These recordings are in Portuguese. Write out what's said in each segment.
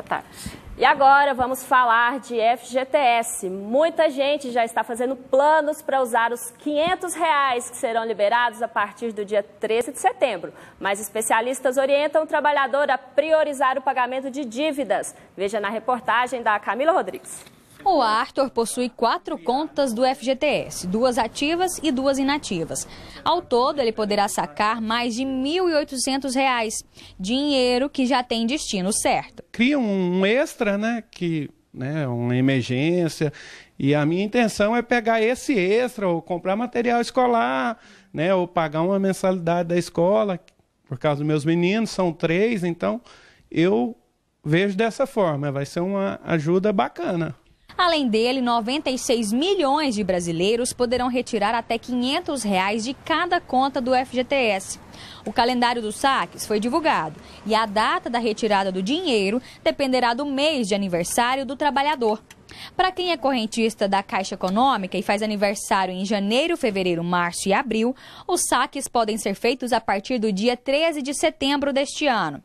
Boa tarde. E agora vamos falar de FGTS. Muita gente já está fazendo planos para usar os 500 reais que serão liberados a partir do dia 13 de setembro. Mas especialistas orientam o trabalhador a priorizar o pagamento de dívidas. Veja na reportagem da Camila Rodrigues. O Arthur possui quatro contas do FGTS, duas ativas e duas inativas. Ao todo, ele poderá sacar mais de R$ 1.800, dinheiro que já tem destino certo. Cria um extra, né, que né, uma emergência, e a minha intenção é pegar esse extra ou comprar material escolar, né, ou pagar uma mensalidade da escola, por causa dos meus meninos, são três, então eu vejo dessa forma, vai ser uma ajuda bacana. Além dele, 96 milhões de brasileiros poderão retirar até 500 reais de cada conta do FGTS. O calendário dos saques foi divulgado e a data da retirada do dinheiro dependerá do mês de aniversário do trabalhador. Para quem é correntista da Caixa Econômica e faz aniversário em janeiro, fevereiro, março e abril, os saques podem ser feitos a partir do dia 13 de setembro deste ano.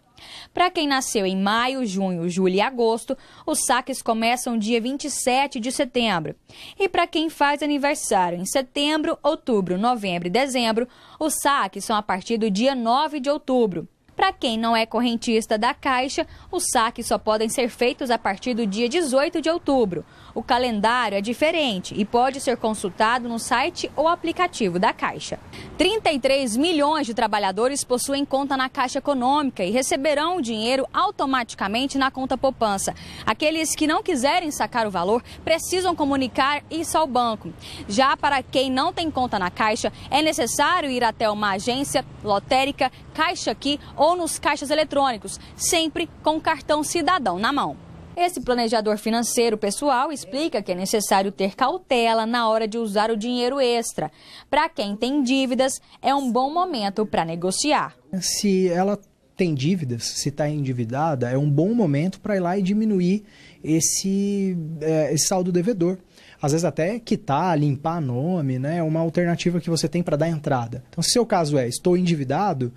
Para quem nasceu em maio, junho, julho e agosto, os saques começam dia 27 de setembro. E para quem faz aniversário em setembro, outubro, novembro e dezembro, os saques são a partir do dia 9 de outubro. Para quem não é correntista da Caixa, os saques só podem ser feitos a partir do dia 18 de outubro. O calendário é diferente e pode ser consultado no site ou aplicativo da Caixa. 33 milhões de trabalhadores possuem conta na Caixa Econômica e receberão o dinheiro automaticamente na conta poupança. Aqueles que não quiserem sacar o valor precisam comunicar isso ao banco. Já para quem não tem conta na Caixa, é necessário ir até uma agência lotérica, Caixa Aqui ou nos caixas eletrônicos, sempre com cartão cidadão na mão. Esse planejador financeiro pessoal explica que é necessário ter cautela na hora de usar o dinheiro extra. Para quem tem dívidas, é um bom momento para negociar. Se ela tem dívidas, se está endividada, é um bom momento para ir lá e diminuir esse, é, esse saldo devedor. Às vezes até quitar, limpar nome, né? É uma alternativa que você tem para dar entrada. Então, se seu caso é estou endividado,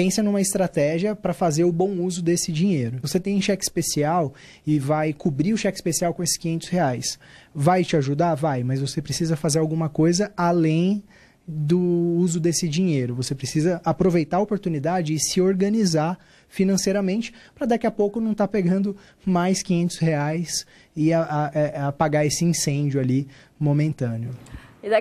pensa numa estratégia para fazer o bom uso desse dinheiro. Você tem cheque especial e vai cobrir o cheque especial com esses 500 reais. Vai te ajudar? Vai, mas você precisa fazer alguma coisa além do uso desse dinheiro. Você precisa aproveitar a oportunidade e se organizar financeiramente para daqui a pouco não estar tá pegando mais 500 reais e a apagar esse incêndio ali momentâneo.